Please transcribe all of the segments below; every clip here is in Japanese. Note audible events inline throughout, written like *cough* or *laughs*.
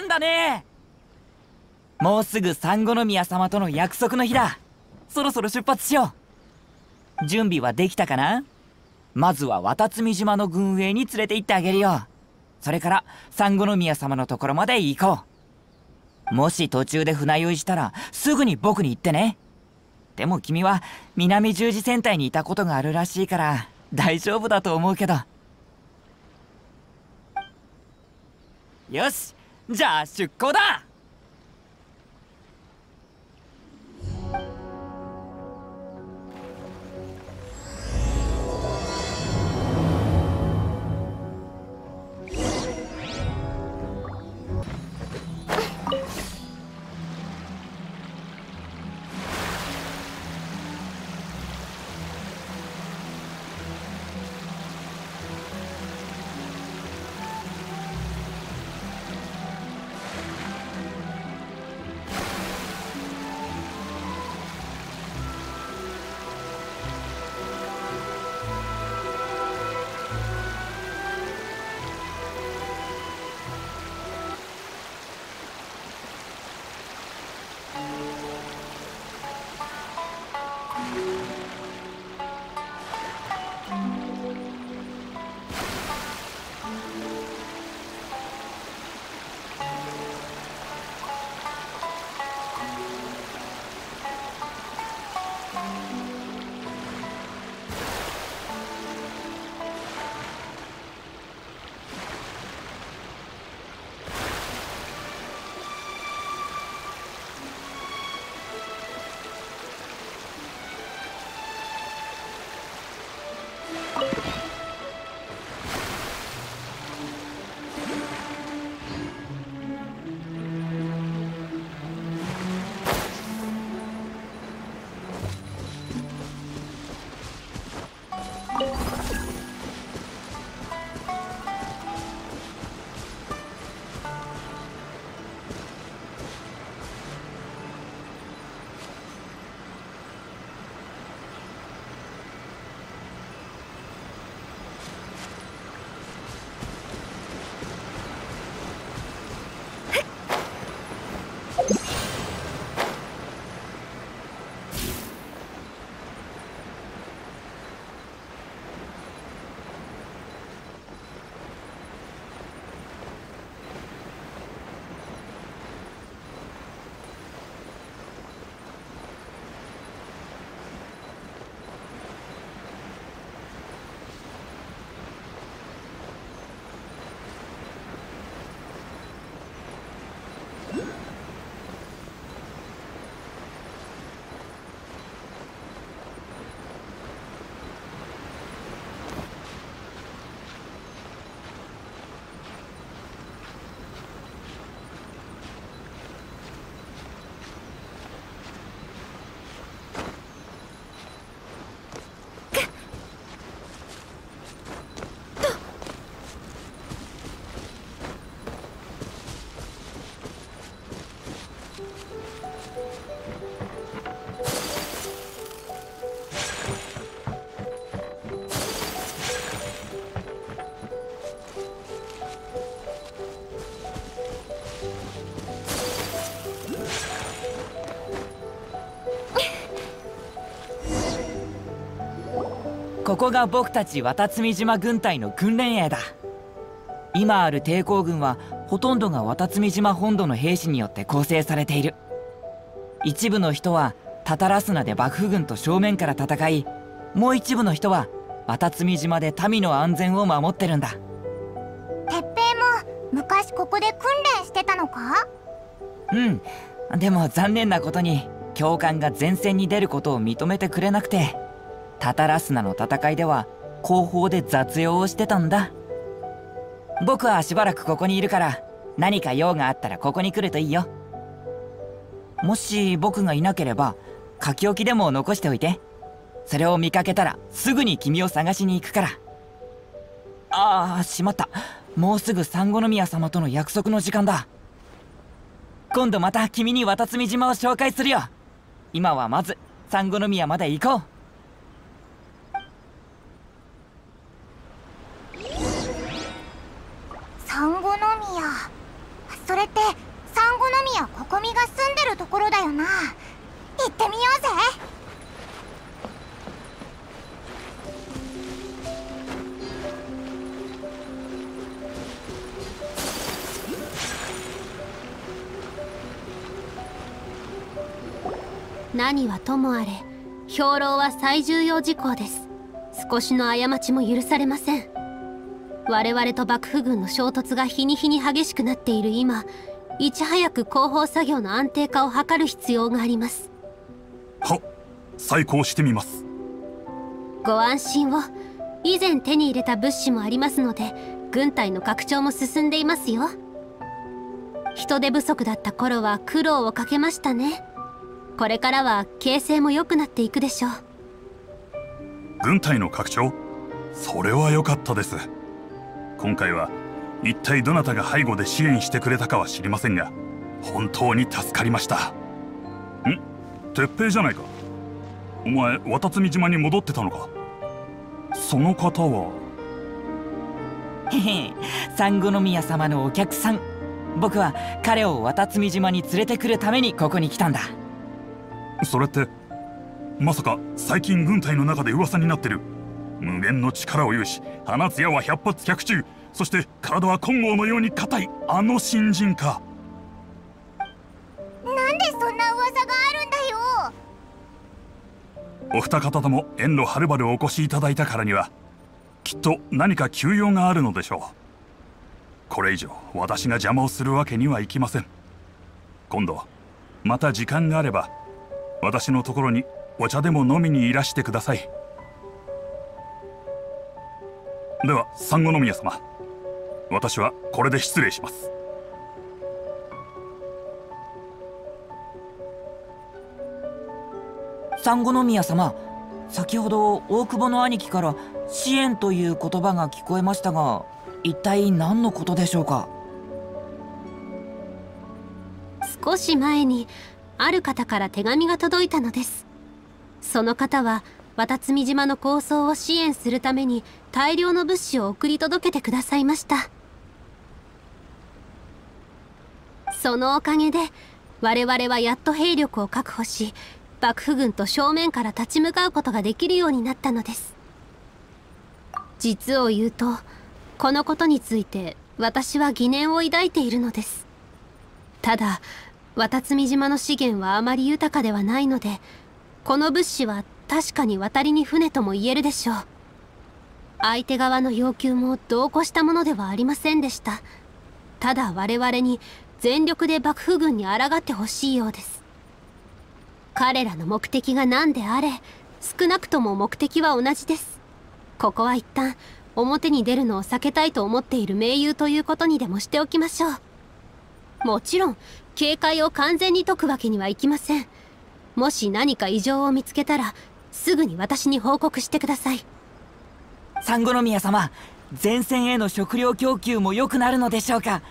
なんだね。もうすぐ三五宮様との約束の日だ。そろそろ出発しよう。準備はできたかな？まずは渡積島の軍営に連れて行ってあげるよ。それから三五宮様のところまで行こう。もし途中で船酔いしたらすぐに僕に言ってね。でも君は南十字戦隊にいたことがあるらしいから大丈夫だと思うけど。よしじゃあ出航だ。ここが僕たち渡積島軍隊の訓練営だ。今ある抵抗軍はほとんどが渡積島本土の兵士によって構成されている。一部の人はタタラスナで幕府軍と正面から戦いもう一部の人は渡積島で民の安全を守ってるんだ。鉄平も昔ここで訓練してたのか？うん。でも残念なことに教官が前線に出ることを認めてくれなくてタタラスナの戦いでは後方で雑用をしてたんだ。僕はしばらくここにいるから何か用があったらここに来るといいよ。もし僕がいなければ書き置きでも残しておいて。それを見かけたらすぐに君を探しに行くから。ああしまった。もうすぐ三五宮様との約束の時間だ。今度また君に渡積島を紹介するよ。今はまず三五宮まで行こう。産後のミヤそれって産後のノミこココが住んでるところだよな。行ってみようぜ。何はともあれ兵糧は最重要事項です。少しの過ちも許されません。我々と幕府軍の衝突が日に日に激しくなっている今いち早く広報作業の安定化を図る必要があります。は再考してみます。ご安心を。以前手に入れた物資もありますので軍隊の拡張も進んでいますよ。人手不足だった頃は苦労をかけましたね。これからは形勢も良くなっていくでしょう。軍隊の拡張？それは良かったです今回は一体どなたが背後で支援してくれたかは知りませんが本当に助かりました。ん？鉄平じゃないか。お前渡積島に戻ってたのか？その方は？へへ三宮様のお客さん。僕は彼を渡積島に連れてくるためにここに来たんだ。それってまさか最近軍隊の中で噂になってる無限の力を有し放つ矢は百発百中。そして体は金剛のように硬いあの新人か。なんでそんな噂があるんだよ。お二方とも遠路はるばるお越しいただいたからにはきっと何か急用があるのでしょう。これ以上私が邪魔をするわけにはいきません。今度また時間があれば私のところにお茶でも飲みにいらしてくださいでは三宮様。私はこれで失礼します。三宮様先ほど大久保の兄貴から支援という言葉が聞こえましたが一体何のことでしょうか？少し前にある方から手紙が届いたのです。その方は渡積島の構想を支援するために大量の物資を送り届けてくださいました。そのおかげで我々はやっと兵力を確保し幕府軍と正面から立ち向かうことができるようになったのです。実を言うとこのことについて私は疑念を抱いているのです。ただ渡積島の資源はあまり豊かではないのでこの物資は確かに渡りに船とも言えるでしょう。相手側の要求も同行したものではありませんでした。ただ我々に全力で幕府軍に抗ってほしいようです。彼らの目的が何であれ少なくとも目的は同じです。ここは一旦表に出るのを避けたいと思っている盟友ということにでもしておきましょう。もちろん警戒を完全に解くわけにはいきません。もし何か異常を見つけたらすぐに私に報告してください。三宮様前線への食料供給も良くなるのでしょうか？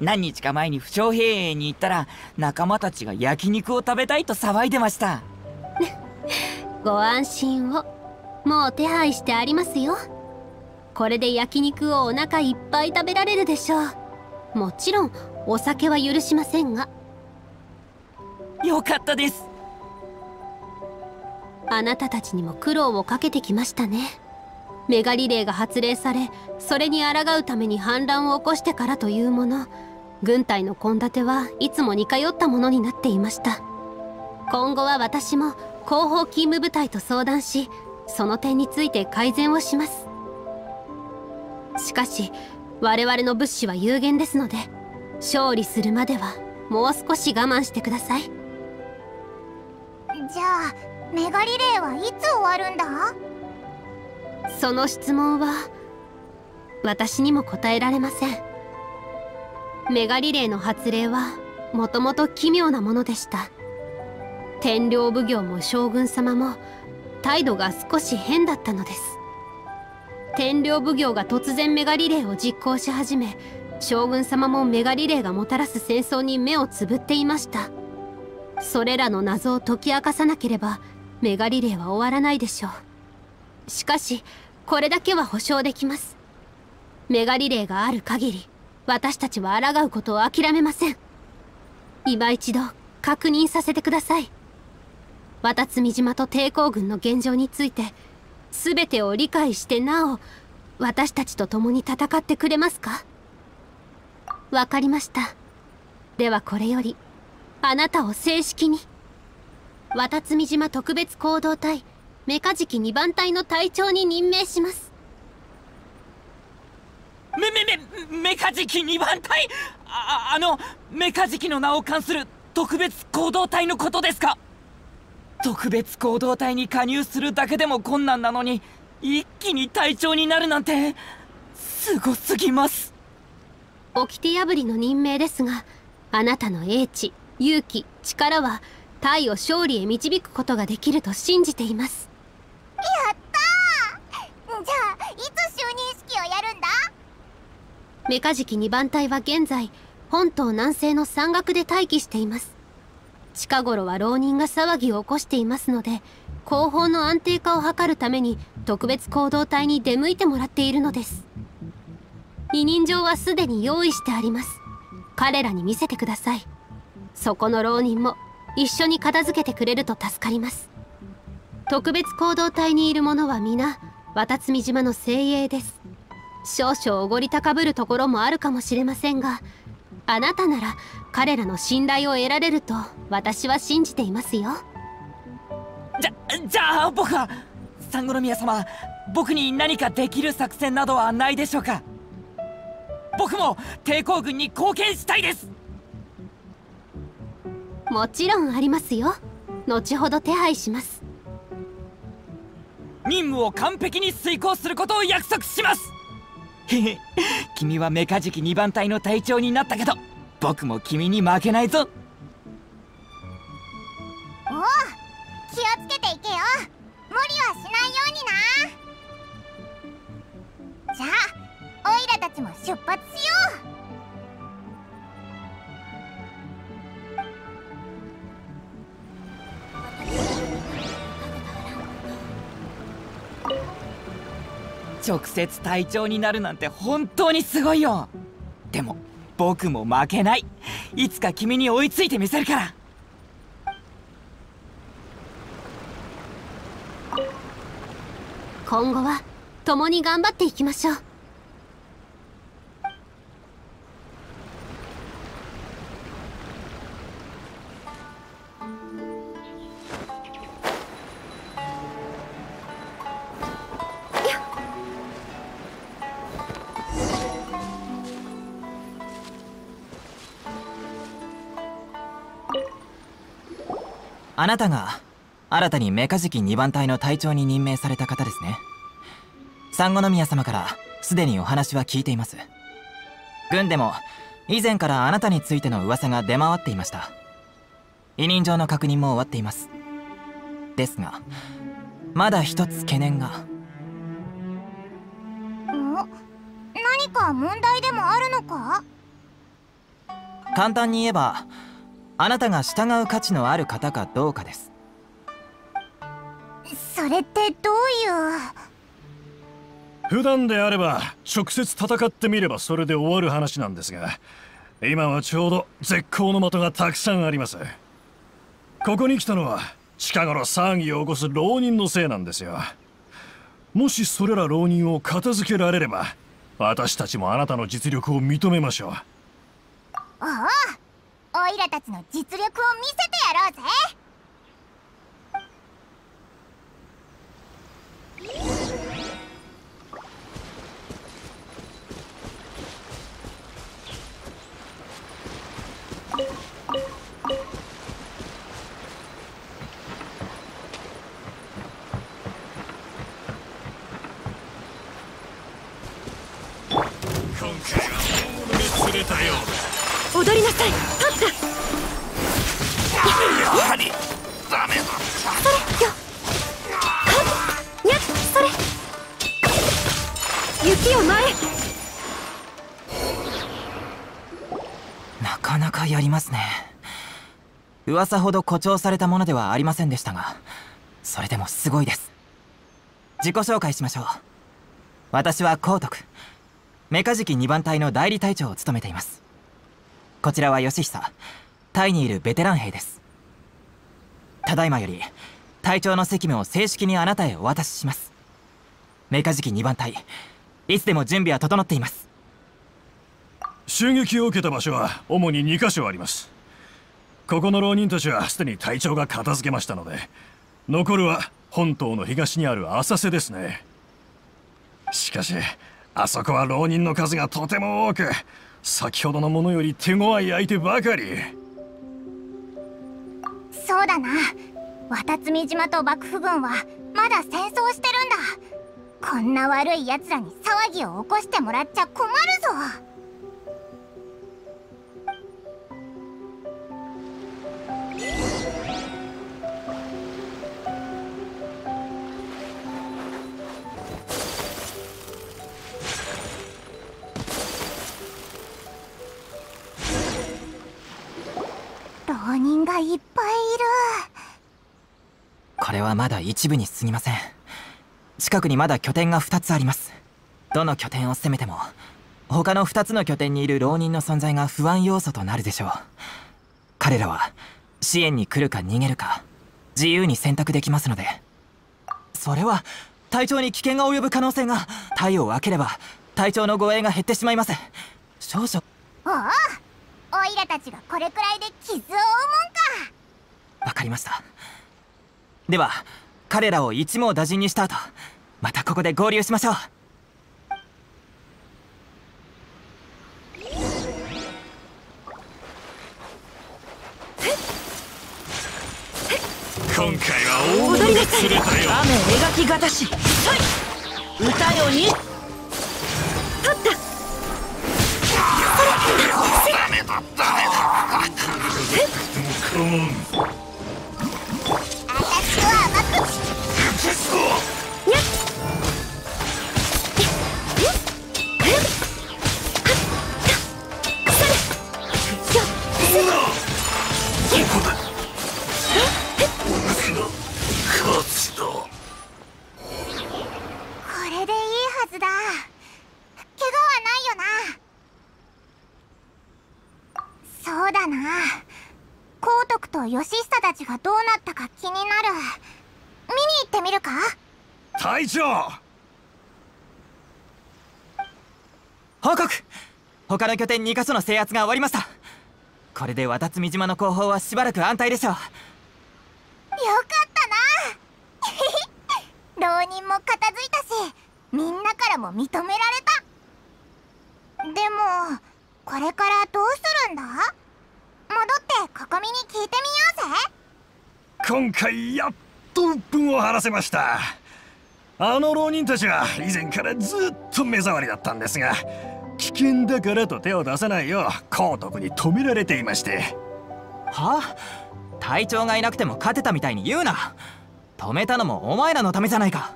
何日か前に負傷兵営に行ったら仲間たちが焼肉を食べたいと騒いでました。*laughs* ご安心を。もう手配してありますよ。これで焼肉をお腹いっぱい食べられるでしょう。もちろんお酒は許しませんが。よかったですあなたたちにも苦労をかけてきましたね。メガリレーが発令されそれに抗うために反乱を起こしてからというもの。軍隊の献立はいつも似通ったものになっていました。今後は私も後方勤務部隊と相談しその点について改善をします。しかし我々の物資は有限ですので勝利するまではもう少し我慢してください。じゃあメガリレーはいつ終わるんだ？その質問は私にも答えられません。メガリレーの発令はもともと奇妙なものでした。天領奉行も将軍様も態度が少し変だったのです。天領奉行が突然メガリレーを実行し始め将軍様もメガリレーがもたらす戦争に目をつぶっていました。それらの謎を解き明かさなければメガリレーは終わらないでしょう。しかしこれだけは保証できます。メガリレーがある限り私たちは抗うことを諦めません。今一度確認させてください。渡積島と抵抗軍の現状について全てを理解してなお私たちと共に戦ってくれますか？わかりました。ではこれよりあなたを正式に渡積島特別行動隊メカジキ2番隊の隊長に任命します。めめめメカジキ2番隊？ああのメカジキの名を冠する特別行動隊のことですか？特別行動隊に加入するだけでも困難なのに一気に隊長になるなんてすごすぎます。掟破りの任命ですがあなたの英知勇気力は隊を勝利へ導くことができると信じています。やったー。じゃあいつ就任式をやるんだ？メカジキ2番隊は現在本島南西の山岳で待機しています。近頃は浪人が騒ぎを起こしていますので後方の安定化を図るために特別行動隊に出向いてもらっているのです。委任状はすでに用意してあります。彼らに見せてください。そこの浪人も一緒に片付けてくれると助かります。特別行動隊にいる者は皆渡積島の精鋭です。少々おごり高ぶるところもあるかもしれませんがあなたなら彼らの信頼を得られると私は信じていますよ。じゃじゃあ僕は三五宮様僕に何かできる作戦などはないでしょうか。僕も抵抗軍に貢献したいです。もちろんありますよ。後ほど手配します。任務を完璧に遂行することを約束します。へ *laughs* へ君はメカジキ2番隊の隊長になったけど僕も君に負けないぞ。おお気をつけていけよ。無理はしないようにな。じゃあオイラたちも出発しよ直接隊長になるなんて本当にすごいよ。でも僕も負けない。いつか君に追いついてみせるから。今後は共に頑張っていきましょう。あなたが新たにメカジキ2番隊の隊長に任命された方ですね。三五宮様からすでにお話は聞いています。軍でも以前からあなたについての噂が出回っていました。委任状の確認も終わっています。ですがまだ一つ懸念が。何か問題でもあるのか？簡単に言えばあなたが従う価値のある方かどうかです。それってどういう？普段であれば直接戦ってみればそれで終わる話なんですが今はちょうど絶好の的がたくさんあります。ここに来たのは近頃騒ぎを起こす浪人のせいなんですよ。もしそれら浪人を片付けられれば私たちもあなたの実力を認めましょう。おおオイラたちの実力を見せてやろうぜ。今回は大物が釣れたようだ。踊りなさい。立った。やはりダメだ。にゃそれ。雪を前なかなかやりますね。噂ほど誇張されたものではありませんでしたがそれでもすごいです。自己紹介しましょう。私は光徳。メカジキ2番隊の代理隊長を務めていますこちらは義久タイにいるベテラン兵です。ただいまより隊長の責務を正式にあなたへお渡しします。メカジキ2番隊いつでも準備は整っています。襲撃を受けた場所は主に2カ所あります。ここの浪人たちはすでに隊長が片付けましたので残るは本島の東にある浅瀬ですね。しかしあそこは浪人の数がとても多く先ほどのものより手強い相手ばかり。そうだな。渡積島と幕府軍はまだ戦争してるんだ。こんな悪い奴らに騒ぎを起こしてもらっちゃ困るぞ。浪人がいっぱいいる。これはまだ一部に過ぎません。近くにまだ拠点が2つあります。どの拠点を攻めても他の2つの拠点にいる浪人の存在が不安要素となるでしょう。彼らは支援に来るか逃げるか自由に選択できますので。それは隊長に危険が及ぶ可能性が体を開ければ隊長の護衛が減ってしまいます少々。おおオイラたちがこれくらいで傷を負うもんか。わかりました。では彼らを一網打尽にした後またここで合流しましょう。今回は大物が釣れたよ。雨描きがたし。歌よに私他の拠点2カ所の制圧が終わりました。これで渡積島の後方はしばらく安泰でしょう。よかったな。*laughs* 浪人も片付いたしみんなからも認められた。でもこれからどうするんだ？戻ってここみに聞いてみようぜ。今回やっと鬱憤を晴らせました。あの浪人たちは以前からずっと目障りだったんですが危険だからと手を出さないよう高徳に止められていまして。は？あ隊長がいなくても勝てたみたいに言うな。止めたのもお前らのためじゃないか。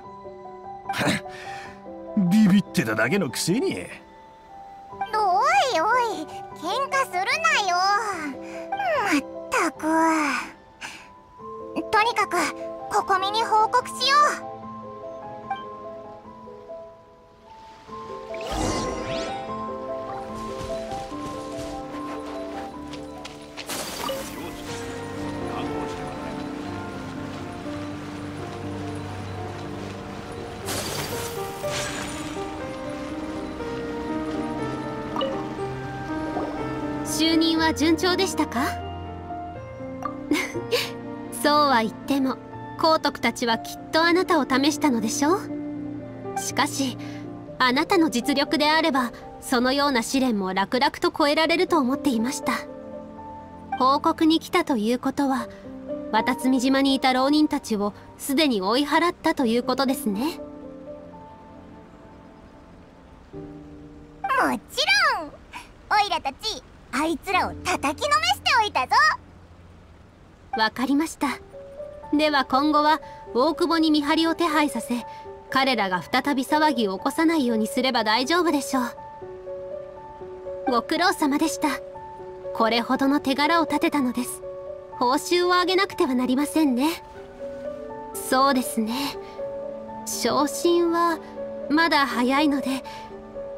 *laughs* ビビってただけのくせに。おいおい喧嘩するなよ。まったく。とにかくここみに報告しようは順調でしたか？*laughs* そうは言っても皇徳たちはきっとあなたを試したのでしょう。しかしあなたの実力であればそのような試練も楽々と超えられると思っていました。報告に来たということは渡積島にいた浪人たちをすでに追い払ったということですね。もちろん。オイラたちあいつらを叩きのめしておいたぞ。わかりました。では今後は大久保に見張りを手配させ彼らが再び騒ぎを起こさないようにすれば大丈夫でしょう。ご苦労様でした。これほどの手柄を立てたのです。報酬を上げなくてはなりませんね。そうですね。昇進はまだ早いので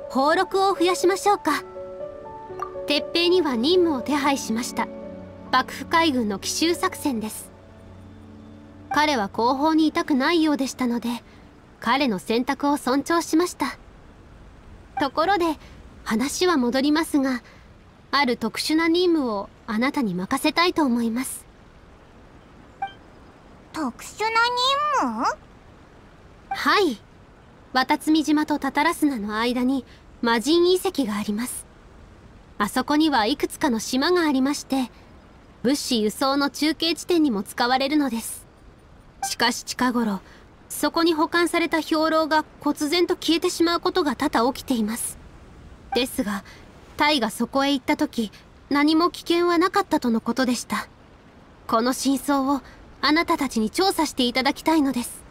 俸禄を増やしましょうか。鉄平には任務を手配しました。幕府海軍の奇襲作戦です。彼は後方にいたくないようでしたので彼の選択を尊重しました。ところで話は戻りますがある特殊な任務をあなたに任せたいと思います。特殊な任務？はい。渡積島とタタラスナの間に魔人遺跡がありますあそこにはいくつかの島がありまして物資輸送の中継地点にも使われるのです。しかし近頃そこに保管された兵糧が忽然と消えてしまうことが多々起きています。ですがタイがそこへ行った時何も危険はなかったとのことでした。この真相をあなたたちに調査していただきたいのです。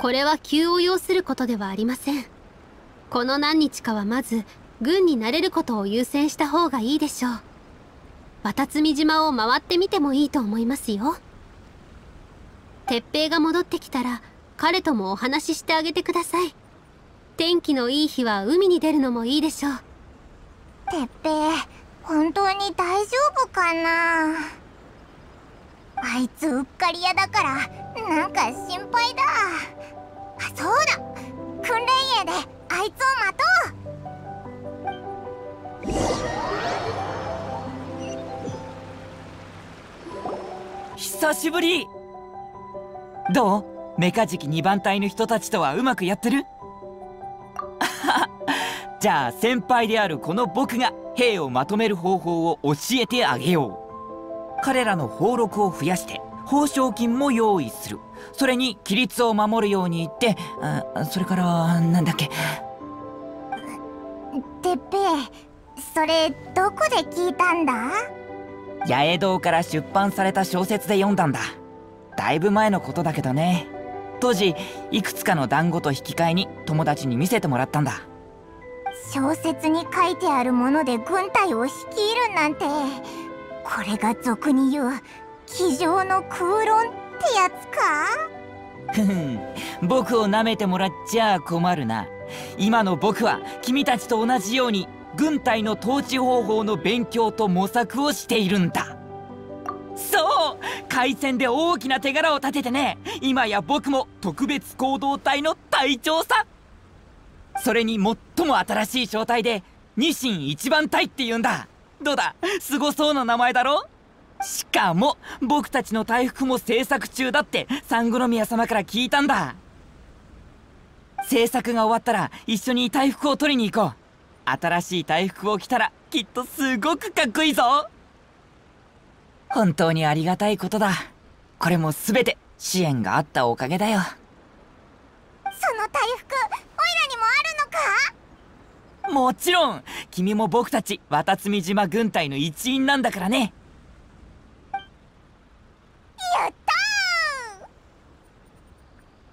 これは急を要することではありません。この何日かはまず軍になれることを優先した方がいいでしょう。渡積島を回ってみてもいいと思いますよ。鉄平が戻ってきたら彼ともお話ししてあげてください。天気のいい日は海に出るのもいいでしょう。てっぺい本当に大丈夫かな？あいつうっかり屋だからなんか心配だ。あそうだ。訓練営であいつを待とう。久しぶり。どう？メカジキ2番隊の人たちとはうまくやってる？*laughs* じゃあ先輩であるこの僕が兵をまとめる方法を教えてあげよう。彼らの俸禄を増やして報奨金も用意する。それに規律を守るように言ってそれからなんだっけ？てっぺそれどこで聞いたんだ？八重堂から出版された小説で読んだんだ。だいぶ前のことだけどね。当時いくつかの団子と引き換えに友達に見せてもらったんだ。小説に書いてあるもので軍隊を率いるなんてこれが俗に言う机上の空論ってやつか？ふん。僕を舐めてもらっちゃ困るな。今の僕は君たちと同じように軍隊の統治方法の勉強と模索をしているんだ。そう海戦で大きな手柄を立ててね今や僕も特別行動隊の隊長さ。それに最も新しい正体でニシン一番隊って言うんだ。どうだ？すごそうな名前だろ？しかも僕たちの大福も制作中だって三宮宮様から聞いたんだ。制作が終わったら一緒に大福を取りに行こう。新しい大福を着たらきっとすごくかっこいいぞ。本当にありがたいことだ。これも全て支援があったおかげだよ。その大福オイラにもあるのか？もちろん。君も僕たち渡積島軍隊の一員なんだからね。やった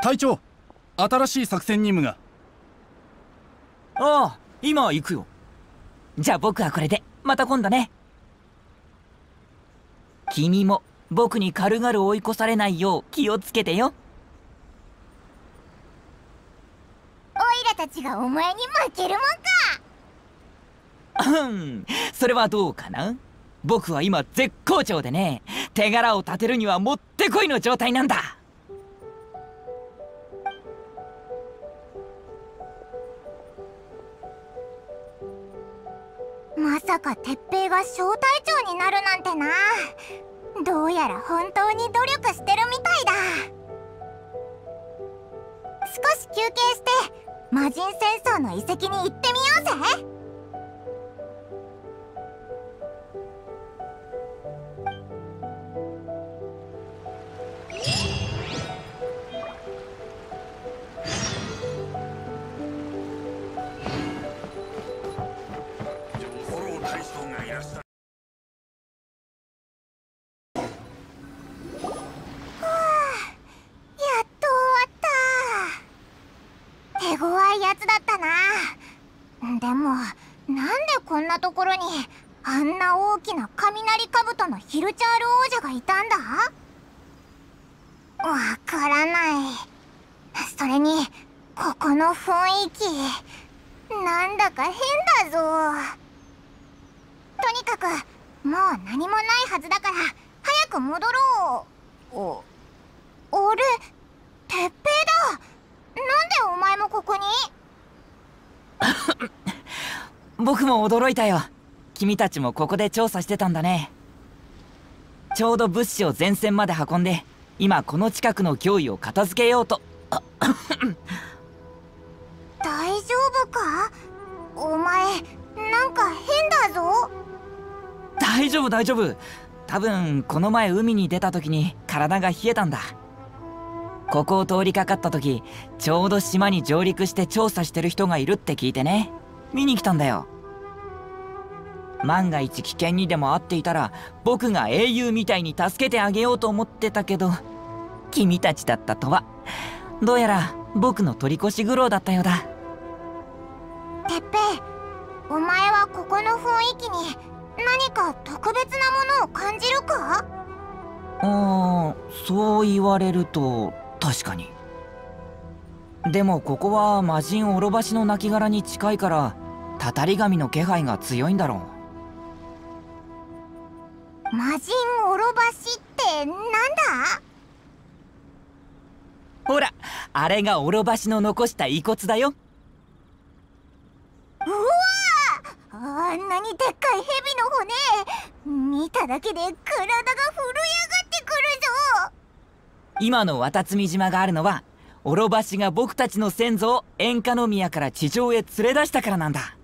ー！隊長新しい作戦任務が。ああ今行くよ。じゃあ僕はこれでまた今度ね。君も僕に軽々追い越されないよう気をつけてよ。オイラたちがお前に負けるもんか。うん。それはどうかな？僕は今絶好調でね。手柄を立てるにはもってこいの状態なんだか鉄平が小隊長になるなんてな。どうやら本当に努力してるみたいだ。少し休憩して魔人戦争の遺跡に行ってみようぜ。なんでこんなところにあんな大きな雷兜のヒルチャール王者がいたんだ？わからない。それにここの雰囲気なんだか変だぞ。とにかくもう何もないはずだから早く戻ろう。おあれ鉄平だ。なんでお前もここに？*laughs* 僕も驚いたよ。君たちもここで調査してたんだね。ちょうど物資を前線まで運んで今この近くの脅威を片付けようと。*coughs* 大丈夫か？お前なんか変だぞ。大丈夫大丈夫。多分この前海に出た時に体が冷えたんだ。ここを通りかかった時ちょうど島に上陸して調査してる人がいるって聞いてね。見に来たんだよ万が一危険にでも遭っていたら僕が英雄みたいに助けてあげようと思ってたけど君たちだったとはどうやら僕の取り越し苦労だったようだ。てっぺいお前はここの雰囲気に何か特別なものを感じるか？あーそう言われると確かに。でもここは魔人オロバシの亡骸に近いからたたり神の気配が強いんだろう魔人オロバシってなんだ？ほらあれがオロバシの残した遺骨だよ。うわあんなにでっかい蛇の骨。見ただけで体が震え上がってくるぞ。今の渡積島があるのはオロバシが僕たちの先祖を塩化宮から地上へ連れ出したからなんだ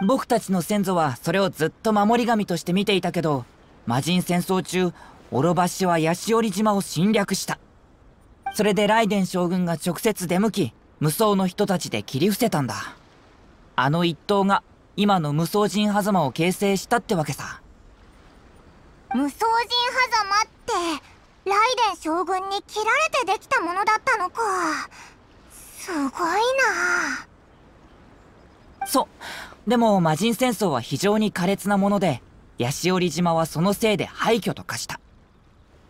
僕たちの先祖はそれをずっと守り神として見ていたけど魔人戦争中オロバシはヤシオリ島を侵略した。それでライデン将軍が直接出向き無双の人たちで切り伏せたんだ。あの一党が今の無双人狭間を形成したってわけさ。無双人狭間ってライデン将軍に切られてできたものだったのか。すごいな。そうでも魔人戦争は非常に苛烈なものでヤシオリ島はそのせいで廃墟と化した。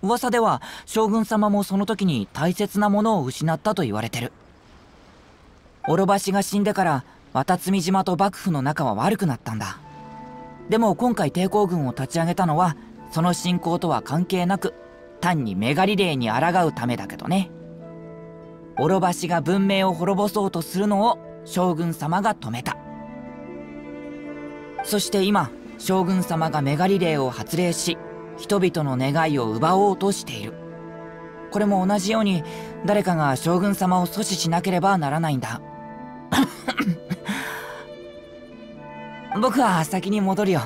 噂では将軍様もその時に大切なものを失ったと言われてる。オロバシが死んでから渡積島と幕府の仲は悪くなったんだ。でも今回抵抗軍を立ち上げたのはその侵攻とは関係なく単にメガリレーに抗うためだけどね。オロバシが文明を滅ぼそうとするのを将軍様が止めた。そして今将軍様がメガリレーを発令し人々の願いを奪おうとしている。これも同じように誰かが将軍様を阻止しなければならないんだ。僕は先に戻るよ。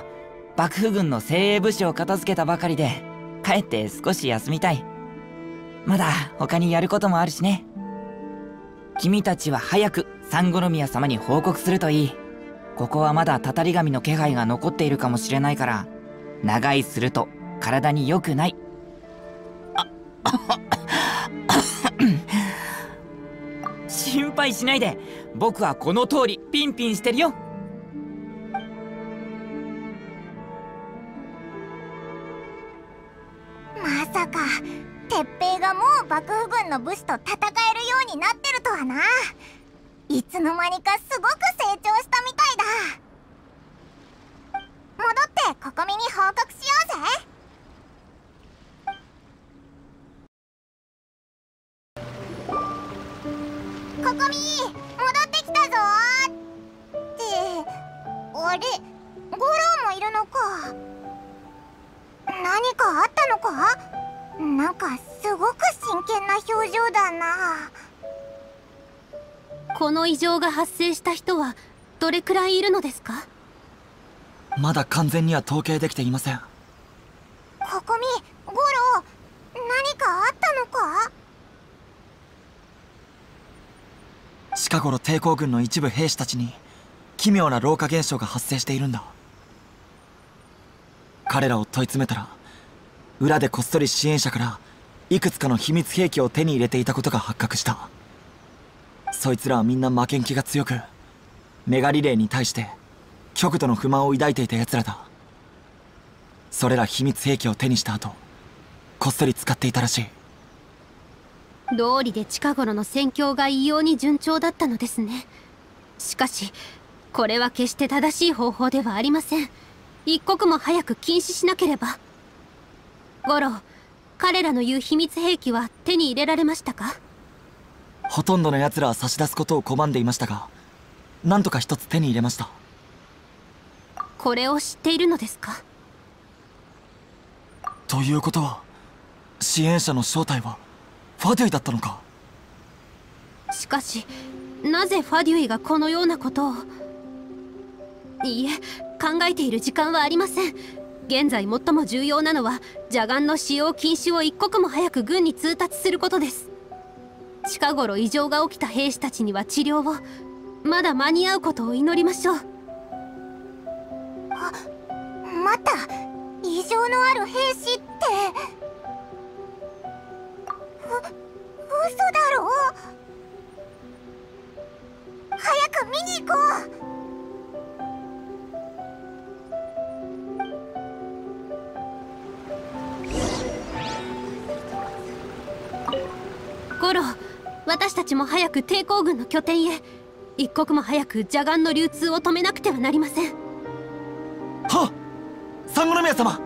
幕府軍の精鋭武士を片付けたばかりで帰って少し休みたい。まだ他にやることもあるしね。君たちは早く三五宮様に報告するといい。ここはまだたたり神の気配が残っているかもしれないから長居すると体に良くない。心配しないで。僕はこの通りピンピンしてるよ。まさか鉄平がもう幕府軍の武士と戦えるようになってるとはな。いつの間にかすごく成長したみたい戻ってここみに報告しようぜここみ戻ってきたぞ。ってあれ？ゴローもいるのか何かあったのか？なんかすごく真剣な表情だな。この異常が発生した人はどれくらいいるのですか？まだ完全には統計できていません。ここみゴロ何かあったのか？近頃抵抗軍の一部兵士たちに奇妙な老化現象が発生しているんだ。彼らを問い詰めたら裏でこっそり支援者からいくつかの秘密兵器を手に入れていたことが発覚した。そいつらはみんな負けん気が強くメガリレーに対して極度の不満を抱いていた奴らだ。それら秘密兵器を手にした後こっそり使っていたらしい。道理で近頃の戦況が異様に順調だったのですね。しかしこれは決して正しい方法ではありません。一刻も早く禁止しなければ。五郎彼らの言う秘密兵器は手に入れられましたか？ほとんどの奴らは差し出すことを拒んでいましたがなんとか一つ手に入れました。これを知っているのですか？ということは支援者の正体はファデュイだったのか？しかしなぜファデュイがこのようなことを？いいえ考えている時間はありません。現在最も重要なのは邪眼の使用禁止を一刻も早く軍に通達することです。近頃異常が起きた兵士たちには治療をまだ間に合うことを祈りましょう。また異常のある兵士って。う嘘だろ早く見に行こう。ゴロ私たちも早く抵抗軍の拠点へ一刻も早く邪眼の流通を止めなくてはなりません。はっ！三宮様。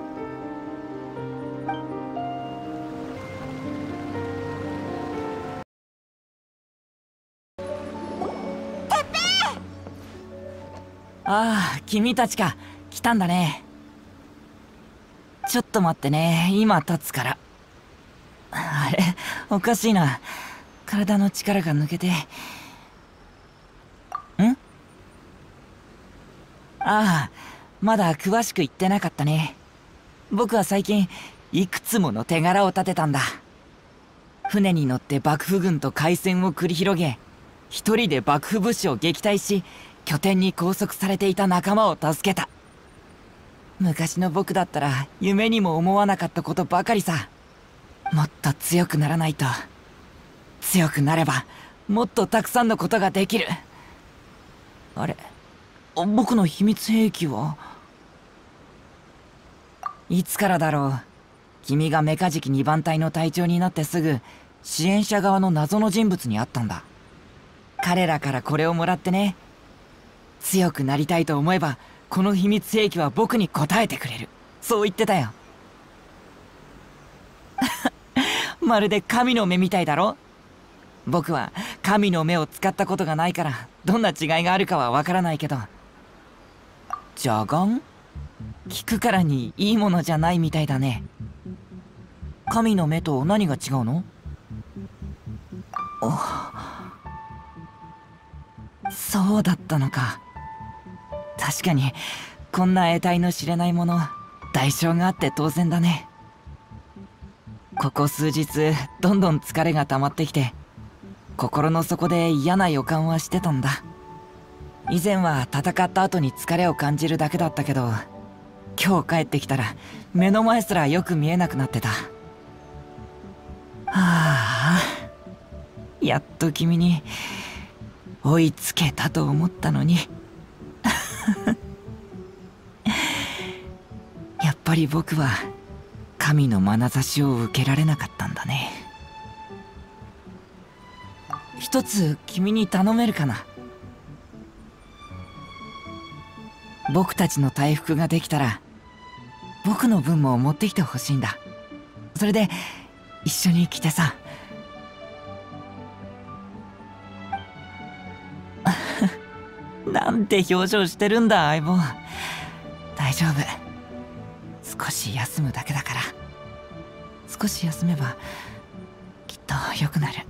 ああ君たちか。来たんだね。ちょっと待ってね。今立つから。あれおかしいな。体の力が抜けてああまだ詳しく言ってなかったね。僕は最近いくつもの手柄を立てたんだ。船に乗って幕府軍と海戦を繰り広げ一人で幕府武士を撃退し拠点に拘束されていた仲間を助けた。昔の僕だったら夢にも思わなかったことばかりさ。もっと強くならないと。強くなればもっとたくさんのことができる。あれ？僕の秘密兵器は？いつからだろう？君がメカジキ2番隊の隊長になってすぐ支援者側の謎の人物に会ったんだ。彼らからこれをもらってね。強くなりたいと思えばこの秘密兵器は僕に答えてくれる。そう言ってたよ。*laughs* まるで神の目みたいだろ？僕は神の目を使ったことがないからどんな違いがあるかはわからないけど。邪眼？聞くからにいいものじゃないみたいだね。神の目と何が違うの？そうだったのか。確かにこんな得体の知れないもの代償があって当然だね。ここ数日どんどん疲れが溜まってきて心の底で嫌な予感はしてたんだ以前は戦った後に疲れを感じるだけだったけど今日帰ってきたら目の前すらよく見えなくなってた。はあやっと君に追いつけたと思ったのに。*laughs* やっぱり僕は神の眼差しを受けられなかったんだね。一つ君に頼めるかな？僕たちの大福ができたら僕の分も持ってきてほしいんだ。それで一緒に来てさ。*laughs* なんて表情してるんだ相棒。大丈夫。少し休むだけだから。少し休めばきっと良くなる。